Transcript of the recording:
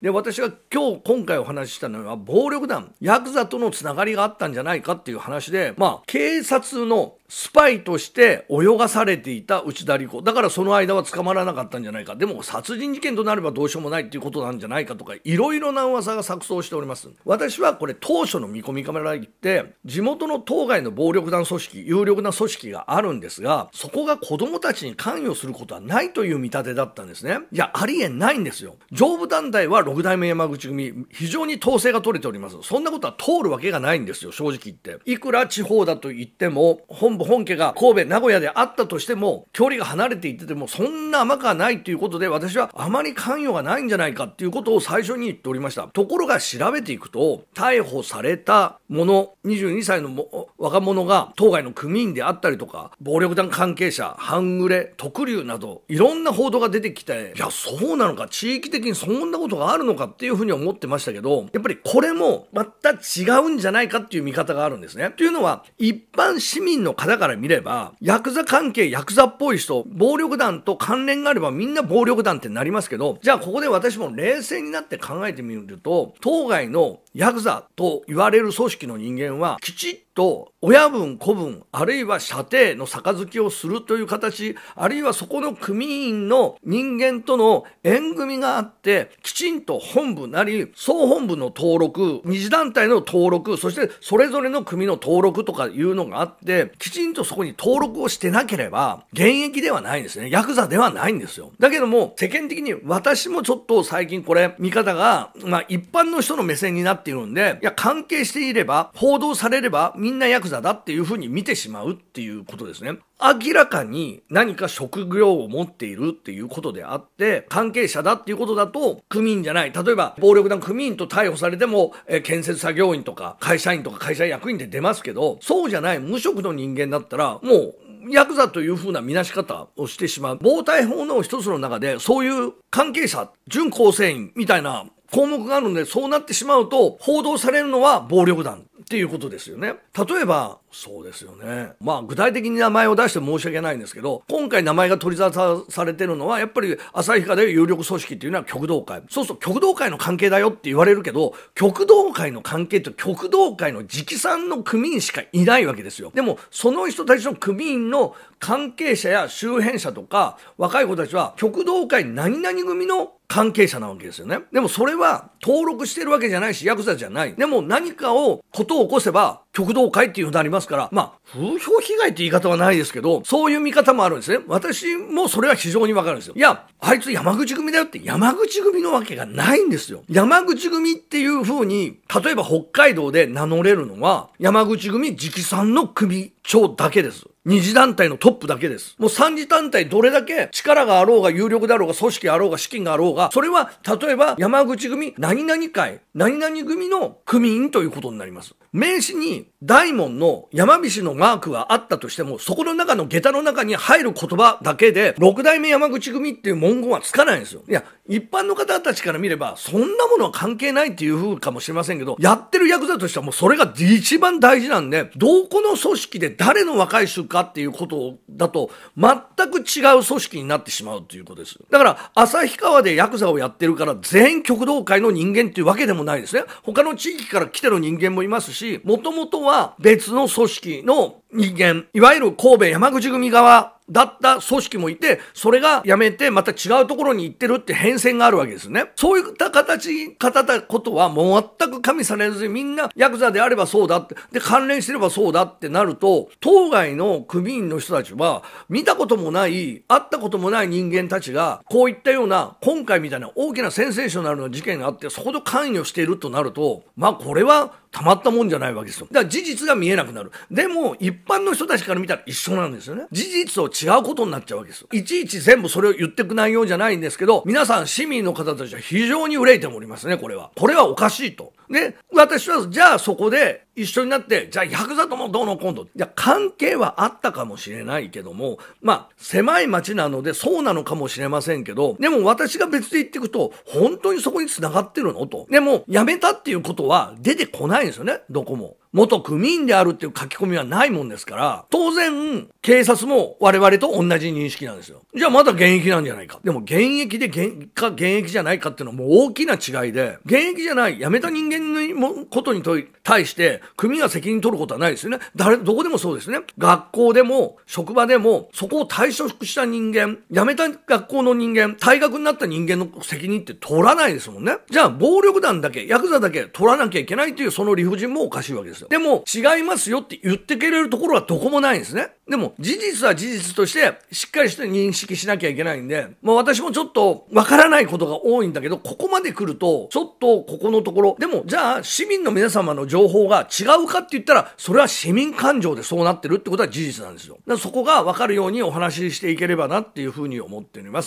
で、私が今日、今回お話ししたのは、暴力団、ヤクザとのつながりがあったんじゃないかっていう話で、まあ、警察のスパイとして泳がされていた内田理子。だからその間は捕まらなかったんじゃないか。でも殺人事件となればどうしようもないっていうことなんじゃないかとか、いろいろな噂が錯綜しております。私はこれ当初の見込みから言って、地元の当該の暴力団組織、有力な組織があるんですが、そこが子供たちに関与することはないという見立てだったんですね。いや、ありえないんですよ。上部団体は六代目山口組、非常に統制が取れております。そんなことは通るわけがないんですよ、正直言って。いくら地方だと言っても、本部本家が神戸名古屋であったとしても距離が離れていっててもそんな甘くはないということで私はあまり関与がないんじゃないかっていうことを最初に言っておりましたところが調べていくと逮捕された者22歳の若者が当該の組員であったりとか暴力団関係者半グレ特流などいろんな報道が出てきていやそうなのか地域的にそんなことがあるのかっていうふうに思ってましたけどやっぱりこれもまた違うんじゃないかっていう見方があるんですね。というのは一般市民の方から見ればヤクザ関係ヤクザっぽい人暴力団と関連があればみんな暴力団ってなりますけどじゃあここで私も冷静になって考えてみると当該のヤクザと言われる組織の人間はきちっと親分子分あるいは射程の杯をするという形あるいはそこの組員の人間との縁組があってきちんと本部なり総本部の登録二次団体の登録そしてそれぞれの組の登録とかいうのがあってきちんとそこに登録をしてなければ現役ではないんですね。ヤクザではないんですよ。だけども世間的に私もちょっと最近これ見方が、まあ、一般の人の目線になっているんでいや関係していれば報道されればみんなヤクザだっていうふうに見てしまうっていうことですね。明らかに何か職業を持っているっていうことであって、関係者だっていうことだと、組員じゃない。例えば、暴力団組員と逮捕されても、え建設作業員とか、会社員とか会社役員で出ますけど、そうじゃない無職の人間だったら、もう、ヤクザというふうな見なし方をしてしまう。防体法の一つの中で、そういう関係者、準構成員みたいな項目があるので、そうなってしまうと、報道されるのは暴力団っていうことですよね。例えば、そうですよね。まあ、具体的に名前を出して申し訳ないんですけど、今回名前が取り沙汰されてるのは、やっぱり旭川で有力組織っていうのは極道会。そうすると極道会の関係だよって言われるけど、極道会の関係って極道会の直参の組員しかいないわけですよ。でも、その人たちの組員の関係者や周辺者とか、若い子たちは、極道会何々組の関係者なわけですよね。でもそれは登録してるわけじゃないし、ヤクザじゃない。でも何かを、ことを起こせば、極道会っていうふうになりますから、まあ、風評被害って言い方はないですけど、そういう見方もあるんですね。私もそれは非常にわかるんですよ。いや、あいつ山口組だよって山口組のわけがないんですよ。山口組っていうふうに、例えば北海道で名乗れるのは、山口組直参の組長だけです。二次団体のトップだけです。もう三次団体どれだけ力があろうが有力だろうが組織あろうが資金があろうが、それは例えば山口組何々会、何々組の組員ということになります。名刺に大門の山菱のマークがあったとしても、そこの中の下駄の中に入る言葉だけで、六代目山口組っていう文言はつかないんですよ。いや、一般の方たちから見れば、そんなものは関係ないっていう風かもしれませんけど、やってるヤクザとしてはもうそれが一番大事なんで、どこの組織で誰の若い衆かっていうことだと、全く違う組織になってしまうということです。だから、旭川でヤクザをやってるから、全員極道会の人間っていうわけでもないですね。他の地域から来てる人間もいますし、もともとは別の組織の人間、いわゆる神戸山口組側だった組織もいて、それが辞めてまた違うところに行ってるって変遷があるわけですね。そういった形、方だことはもう全く加味されずにみんなヤクザであればそうだって、で、関連してればそうだってなると、当該の組員の人たちは見たこともない、会ったこともない人間たちが、こういったような今回みたいな大きなセンセーショナルな事件があって、そこで関与しているとなると、まあこれはたまったもんじゃないわけですよ。だから事実が見えなくなる。でも、一般の人たちから見たら一緒なんですよね。事実と違うことになっちゃうわけですよ。いちいち全部それを言ってく内容じゃないんですけど、皆さん市民の方たちは非常に憂いておりますね、これは。これはおかしいと。で、私は、じゃあそこで一緒になって、じゃあヤクザともどうのこうの。いや、関係はあったかもしれないけども、まあ、狭い町なのでそうなのかもしれませんけど、でも私が別で言っていくと、本当にそこに繋がってるのと。でも、辞めたっていうことは出てこないんですよね、どこも。元組員であるっていう書き込みはないもんですから、当然、警察も我々と同じ認識なんですよ。じゃあまだ現役なんじゃないか。でも現役で現か現役じゃないかっていうのはもう大きな違いで、現役じゃない、辞めた人間のことに対して、組が責任取ることはないですよね。誰、どこでもそうですね。学校でも、職場でも、そこを退職した人間、辞めた学校の人間、退学になった人間の責任って取らないですもんね。じゃあ暴力団だけ、ヤクザだけ取らなきゃいけないというその理不尽もおかしいわけです。ですよ。でも、違いますよって言ってくれるところはどこもないんですね。でも、事実は事実として、しっかりして認識しなきゃいけないんで、まあ私もちょっとわからないことが多いんだけど、ここまで来ると、ちょっとここのところ、でも、じゃあ、市民の皆様の情報が違うかって言ったら、それは市民感情でそうなってるってことは事実なんですよ。だからそこがわかるようにお話ししていければなっていうふうに思っております。